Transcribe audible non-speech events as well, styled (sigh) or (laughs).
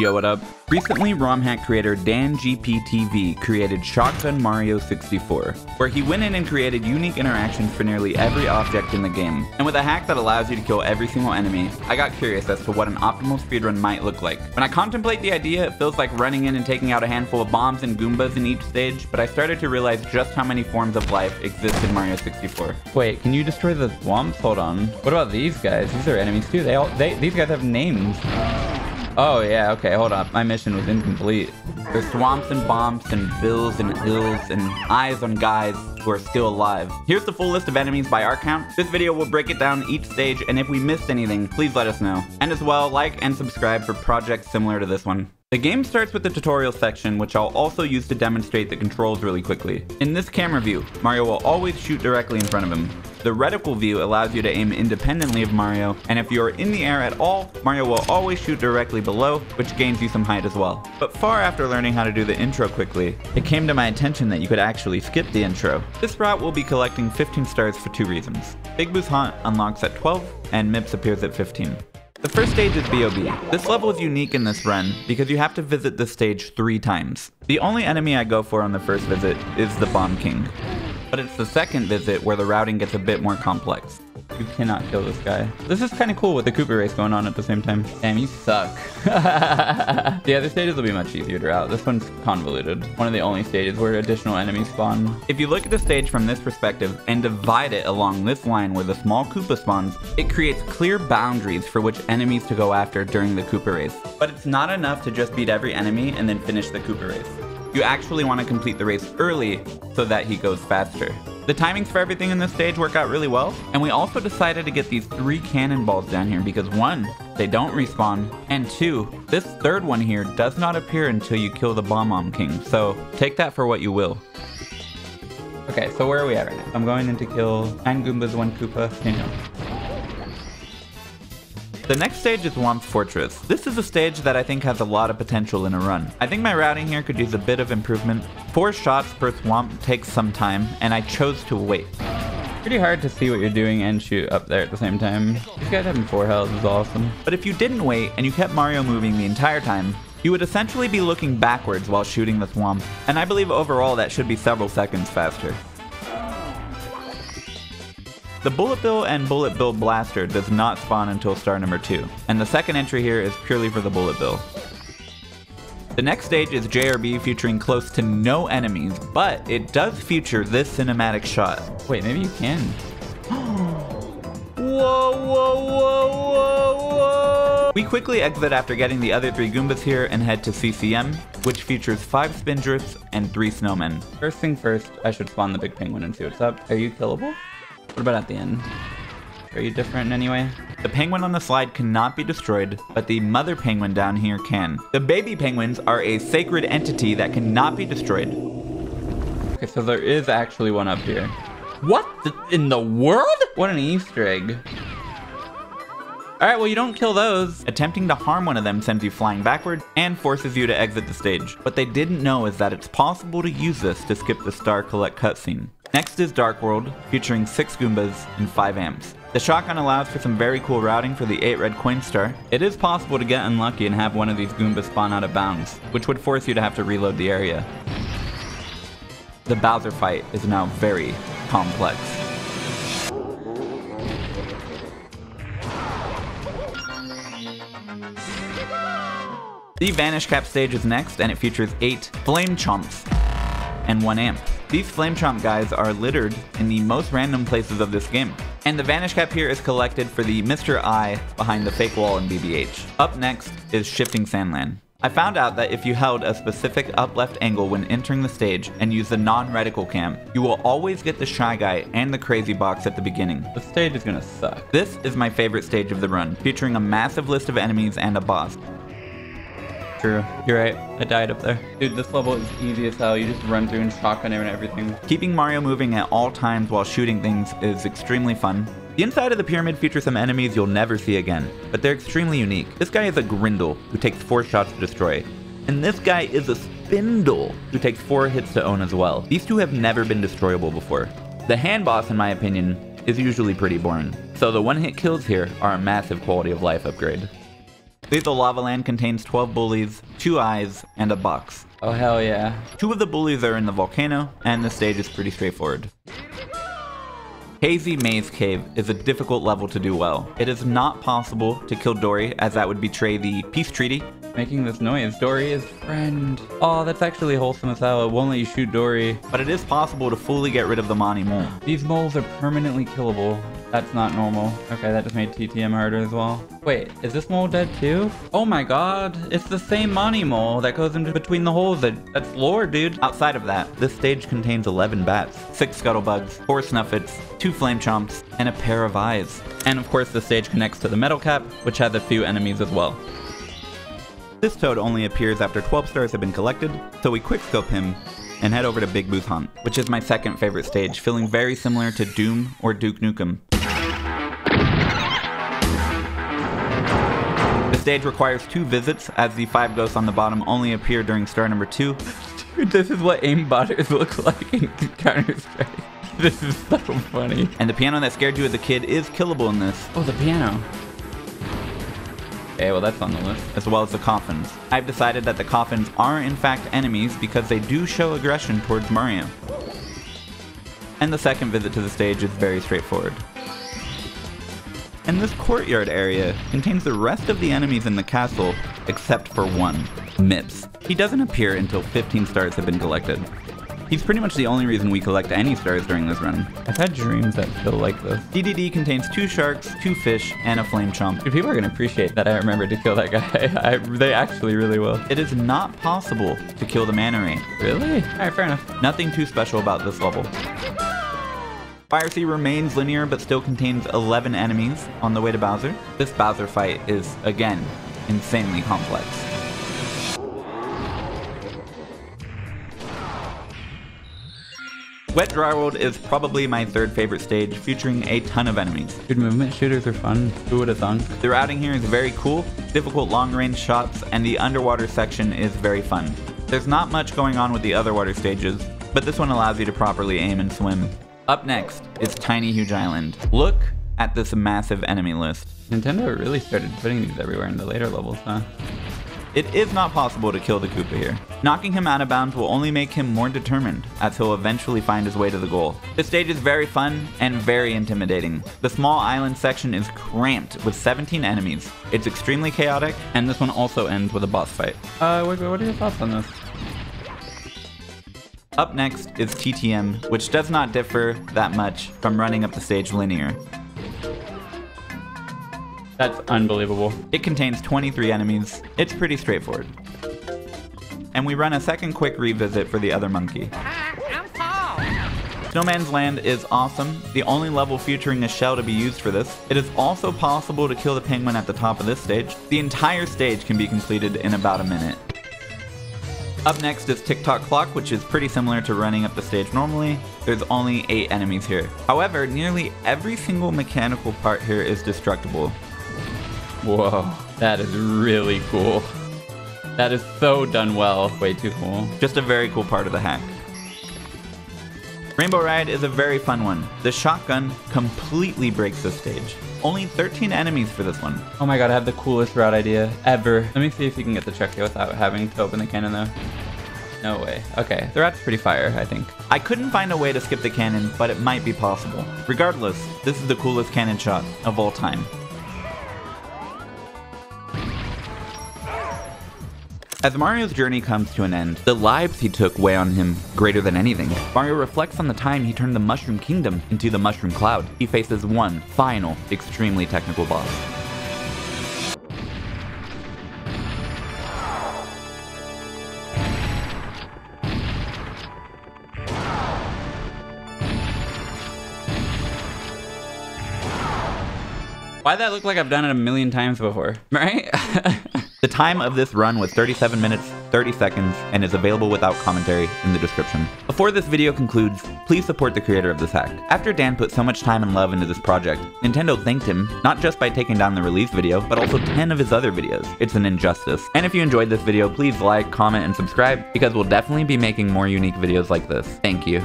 Yo, what up? Recently, ROM hack creator Dan GPTV created Shotgun Mario 64, where he went in and created unique interactions for nearly every object in the game. And with a hack that allows you to kill every single enemy, I got curious as to what an optimal speedrun might look like. When I contemplate the idea, it feels like running in and taking out a handful of bombs and Goombas in each stage, but I started to realize just how many forms of life exist in Mario 64. Wait, can you destroy the swamps? Hold on. What about these guys? These are enemies too. They all, they, these guys have names. Oh, yeah, okay, hold up. My mission was incomplete. There's swamps and bombs and bills and hills and eyes on guys who are still alive. Here's the full list of enemies by our count. This video will break it down each stage, and if we missed anything, please let us know. And as well, like and subscribe for projects similar to this one. The game starts with the tutorial section, which I'll also use to demonstrate the controls really quickly. In this camera view, Mario will always shoot directly in front of him. The reticle view allows you to aim independently of Mario, and if you're in the air at all, Mario will always shoot directly below, which gains you some height as well. But far after learning how to do the intro quickly, it came to my attention that you could actually skip the intro. This route will be collecting 15 stars for two reasons. Big Boo's Haunt unlocks at 12, and Mips appears at 15. The first stage is BOB. This level is unique in this run because you have to visit this stage three times. The only enemy I go for on the first visit is the Bomb King. But it's the second visit where the routing gets a bit more complex. You cannot kill this guy. This is kind of cool with the Koopa race going on at the same time. Damn, you suck. (laughs) the other stages will be much easier to route. This one's convoluted. One of the only stages where additional enemies spawn. If you look at the stage from this perspective and divide it along this line where the small Koopa spawns, it creates clear boundaries for which enemies to go after during the Koopa race. But it's not enough to just beat every enemy and then finish the Koopa race. You actually want to complete the race early so that he goes faster. The timings for everything in this stage work out really well, and we also decided to get these three cannonballs down here because one, they don't respawn, and two, this third one here does not appear until you kill the Bomb King, so take that for what you will. Okay, so where are we at right now? I'm going in to kill 9 Goombas, 1 Koopa, and the next stage is Thwomp's Fortress. This is a stage that I think has a lot of potential in a run. I think my routing here could use a bit of improvement. Four shots per Thwomp takes some time, and I chose to wait. Pretty hard to see what you're doing and shoot up there at the same time. These guys having four health is awesome. But if you didn't wait and you kept Mario moving the entire time, you would essentially be looking backwards while shooting the Thwomp, and I believe overall that should be several seconds faster. The Bullet Bill and Bullet Bill Blaster does not spawn until star number 2, and the second entry here is purely for the Bullet Bill. The next stage is JRB featuring close to no enemies, but it does feature this cinematic shot. Wait, maybe you can. (gasps) whoa, whoa, whoa, whoa, whoa! We quickly exit after getting the other three Goombas here and head to CCM, which features five Spindrifts and three snowmen. First thing first, I should spawn the big penguin and see what's up. Are you killable? What about at the end? Are you different in any way? The penguin on the slide cannot be destroyed, but the mother penguin down here can. The baby penguins are a sacred entity that cannot be destroyed. Okay, so there is actually one up here. What the, in the world? What an Easter egg. Alright, well you don't kill those. Attempting to harm one of them sends you flying backward and forces you to exit the stage. What they didn't know is that it's possible to use this to skip the Star Collect cutscene. Next is Dark World, featuring 6 Goombas and 5 amps. The shotgun allows for some very cool routing for the 8 red coin star. It is possible to get unlucky and have one of these Goombas spawn out of bounds, which would force you to have to reload the area. The Bowser fight is now very complex. The Vanish Cap stage is next, and it features 8 Flame Chomps and 1 amp. These Flame Chomp guys are littered in the most random places of this game. And the Vanish Cap here is collected for the Mr. Eye behind the fake wall in BBH. Up next is Shifting Sandland. I found out that if you held a specific up left angle when entering the stage and use the non-reticle cam, you will always get the Shy Guy and the Crazy Box at the beginning. The stage is gonna suck. This is my favorite stage of the run, featuring a massive list of enemies and a boss. True. You're right. I died up there. Dude, this level is easy as hell. You just run through and shotgun him and everything. Keeping Mario moving at all times while shooting things is extremely fun. The inside of the pyramid features some enemies you'll never see again, but they're extremely unique. This guy is a Grindel, who takes 4 shots to destroy. And this guy is a Spindel, who takes 4 hits to own as well. These two have never been destroyable before. The hand boss, in my opinion, is usually pretty boring. So the one hit kills here are a massive quality of life upgrade. Lethal Lava Land contains 12 bullies, 2 eyes, and a box. Oh, hell yeah. Two of the bullies are in the volcano, and the stage is pretty straightforward. Hazy Maze Cave is a difficult level to do well. It is not possible to kill Dorrie as that would betray the peace treaty. Making this noise. Dorrie is friend. Oh, that's actually wholesome as hell. It won't let you shoot Dorrie. But it is possible to fully get rid of the Monty Mole. These moles are permanently killable. That's not normal. Okay, that just made TTM harder as well. Wait, is this mole dead too? Oh my god, it's the same Monty mole that goes into between the holes. That, that's lore, dude. Outside of that, this stage contains 11 bats, 6 scuttlebugs, 4 snufits, 2 flame chomps, and a pair of eyes. And of course, the stage connects to the metal cap, which has a few enemies as well. This toad only appears after 12 stars have been collected, so we quickscope him and head over to Big Boo's Haunt, which is my second favorite stage, feeling very similar to Doom or Duke Nukem. Stage requires two visits, as the five ghosts on the bottom only appear during star number two. Dude, (laughs) this is what aim aimbotters look like in Counter-Strike. (laughs) This is so funny. And the piano that scared you as a kid is killable in this. Oh, the piano. Okay, well that's on the list. As well as the coffins. I've decided that the coffins are in fact enemies because they do show aggression towards Mario. And the second visit to the stage is very straightforward. And this courtyard area contains the rest of the enemies in the castle, except for one, Mips. He doesn't appear until 15 stars have been collected. He's pretty much the only reason we collect any stars during this run. I've had dreams that feel like this. DDD contains two sharks, two fish, and a flame chomp. Dude, people are gonna appreciate that I remembered to kill that guy. (laughs) I, they actually really will. It is not possible to kill the Manta Ray. Really? Alright, fair enough. Nothing too special about this level. Fire Sea remains linear but still contains 11 enemies on the way to Bowser. This Bowser fight is, again, insanely complex. Wet Dry World is probably my third favorite stage, featuring a ton of enemies. Good movement shooters are fun. Who would have thunk? The routing here is very cool, difficult long range shots, and the underwater section is very fun. There's not much going on with the other water stages, but this one allows you to properly aim and swim. Up next is Tiny Huge Island. Look at this massive enemy list. Nintendo really started putting these everywhere in the later levels, huh? It is not possible to kill the Koopa here. Knocking him out of bounds will only make him more determined, as he'll eventually find his way to the goal. This stage is very fun and very intimidating. The small island section is cramped with 17 enemies. It's extremely chaotic, and this one also ends with a boss fight. Uh, wait, wait what are your thoughts on this? Up next is TTM, which does not differ that much from running up the stage linear. That's unbelievable. It contains 23 enemies. It's pretty straightforward. And we run a second quick revisit for the other monkey. Snowman's Land is awesome, the only level featuring a shell to be used for this. It is also possible to kill the penguin at the top of this stage. The entire stage can be completed in about a minute. Up next is Tick-Tock Clock, which is pretty similar to running up the stage normally. There's only 8 enemies here. However, nearly every single mechanical part here is destructible. Whoa, that is really cool. That is so done well. Way too cool. Just a very cool part of the hack. Rainbow Ride is a very fun one. The shotgun completely breaks the stage. Only 13 enemies for this one. Oh my god, I have the coolest route idea ever. Let me see if you can get the check here without having to open the cannon though. No way. Okay, the route's pretty fire, I think. I couldn't find a way to skip the cannon, but it might be possible. Regardless, this is the coolest cannon shot of all time. As Mario's journey comes to an end, the lives he took weigh on him greater than anything. Mario reflects on the time he turned the Mushroom Kingdom into the Mushroom Cloud. He faces one final, extremely technical boss. Why that look like I've done it a million times before, (laughs) right? (laughs) The time of this run was 37 minutes, 30 seconds, and is available without commentary in the description. Before this video concludes, please support the creator of this hack. After Dan put so much time and love into this project, Nintendo thanked him, not just by taking down the release video, but also 10 of his other videos. It's an injustice. And if you enjoyed this video, please like, comment, and subscribe, because we'll definitely be making more unique videos like this. Thank you.